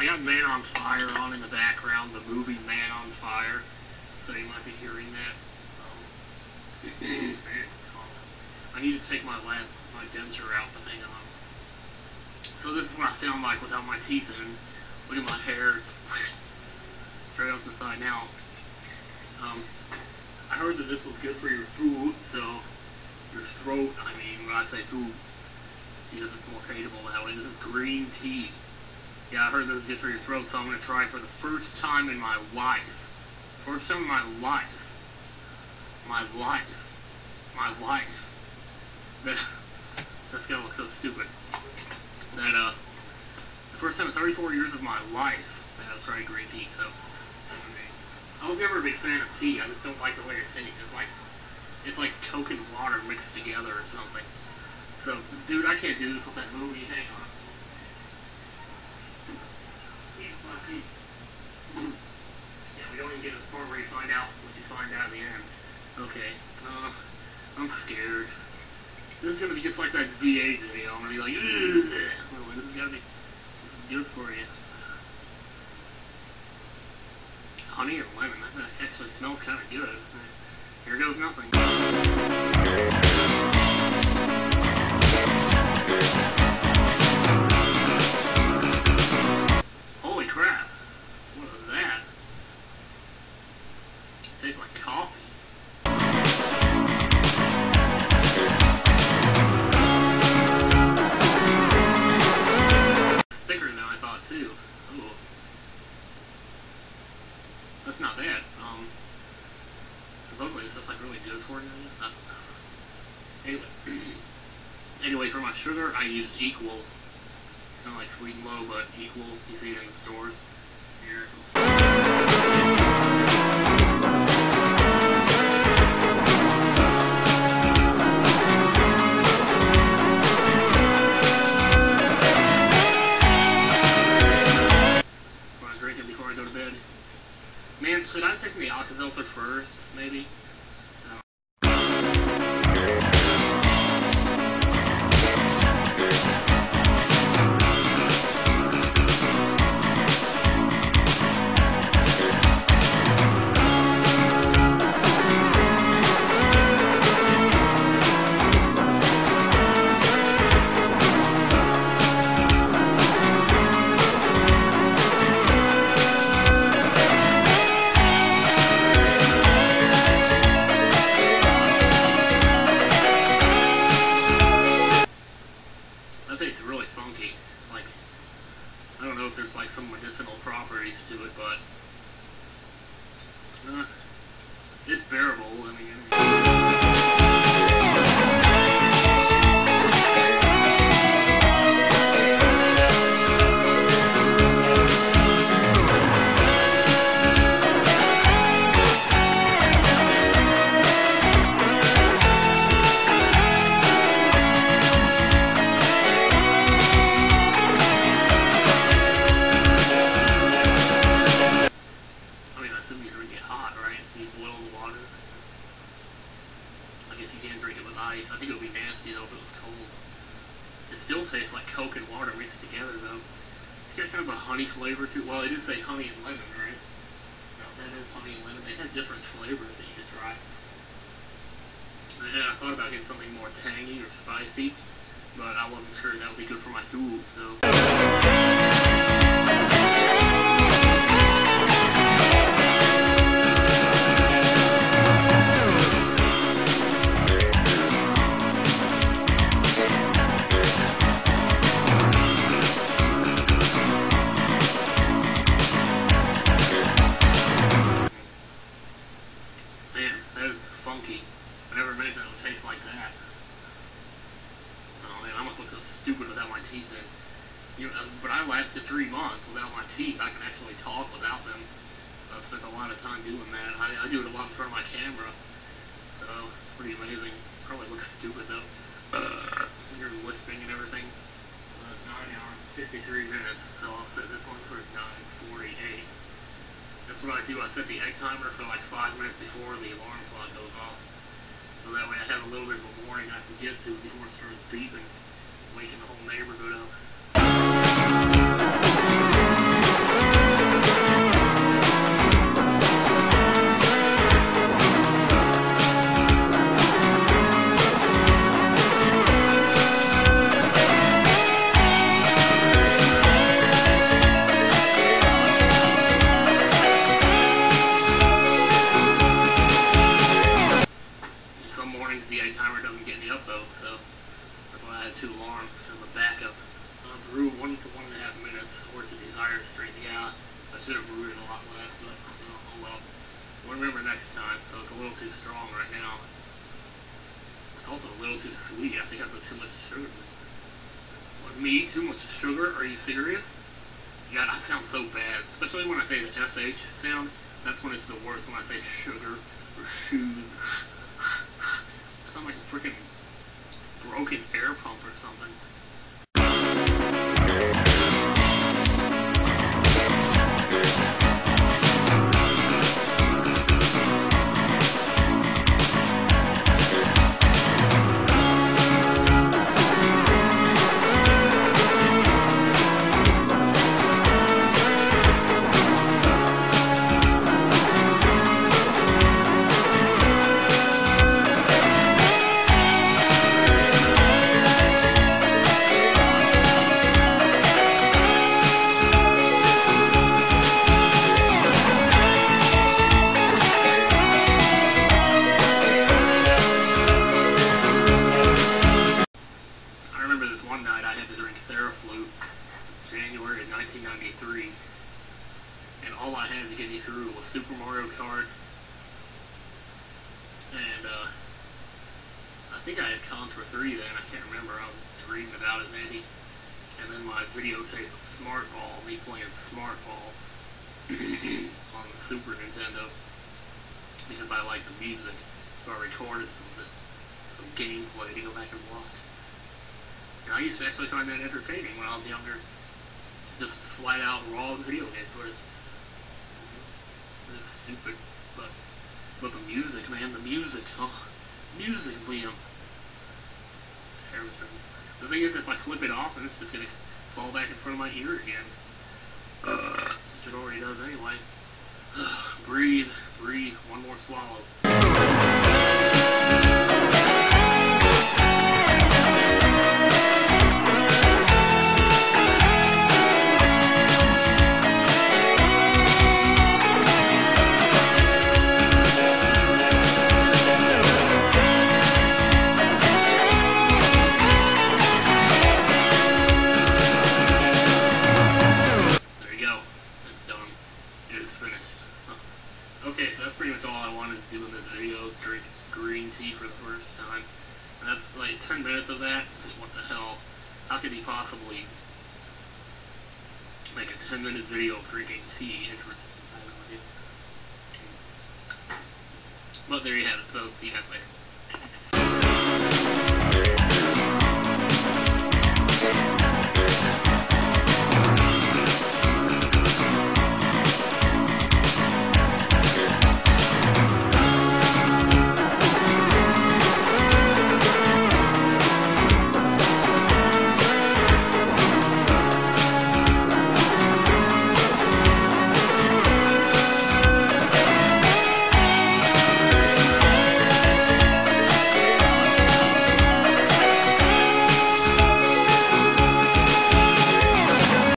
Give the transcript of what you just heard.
I got Man on Fire on in the background, the movie Man on Fire, so you might be hearing that. Um, I need to take my last, my denture out, but hang on. So this is what I sound like without my teeth in. Look at my hair. Straight off the side now. Um, I heard that this was good for your food, so your throat, I mean, when I say food, because it's more palatable that way. This is green tea. Yeah, I heard is good for your throat, so I'm going to try for the first time in my life. First time in my life. My life. My life. That, that's going to look so stupid. That, uh, the first time in 34 years of my life that I've tried green tea, so, I was never a big fan of tea. I just don't like the way it tastes. It's like, it's like Coke and water mixed together or something. So, dude, I can't do this with that movie. Hang on. Here's my tea. Yeah, we don't even get to the part where you find out what you find out at the end. Okay. Uh, I'm scared. This is gonna be just like that VA video. I'm gonna be like, Ugh. This is gonna be good for you. Honey or lemon. That actually smells kind of good. Here goes nothing. I used Equal. Kind of like Sweet and Low, but Equal. You see it in the stores. Here. Bearable. Ice. I think it would be nasty though if it was cold. It still tastes like Coke and water mixed together though. It's got kind of a honey flavor to Well, it did say honey and lemon, right? No, that is honey and lemon. They have different flavors that you could try. Then I thought about getting something more tangy or spicy, but I wasn't sure that would be good for my tools, so. But I lasted three months without my teeth. I can actually talk without them. I've spent a lot of time doing that. I, I do it a lot in front of my camera. So, it's pretty amazing. Probably looks stupid though. Uh, you're lisping and everything. Uh, 9 hours, 53 minutes. So I'll set this one for 9.48. That's what I do. I set the egg timer for like five minutes before the alarm clock goes off. So that way I have a little bit of a warning I can get to before it starts beeping, waking the whole neighborhood up. Also a little too sweet. I think I put too much sugar. What, me? Too much sugar? Are you serious? Yeah, I sound so bad. Especially when I say the SH sound. That's when it's the worst when I say sugar or shoes. I sound like a freaking broken air pump or something. January 1993, and all I had to get me through was Super Mario Kart, and uh, I think I had Contra 3 then, I can't remember, I was reading about it maybe, and then my videotape of Smart Ball, me playing Smart Ball on the Super Nintendo, because I like the music, so I recorded some of it, some gameplay to go back and watch. And I used to actually find that entertaining when I was younger. Just flat out raw video game footage. It's stupid, but but the music, man, the music, oh, music, Liam. Everything. The thing is, if I flip it off, then it's just gonna fall back in front of my ear again. Which it already does anyway. breathe, breathe. One more swallow. And 10 minutes of that. What the hell? How could he possibly make a 10 minute video of drinking tea interesting? Have. But there you have it. So, you guys later.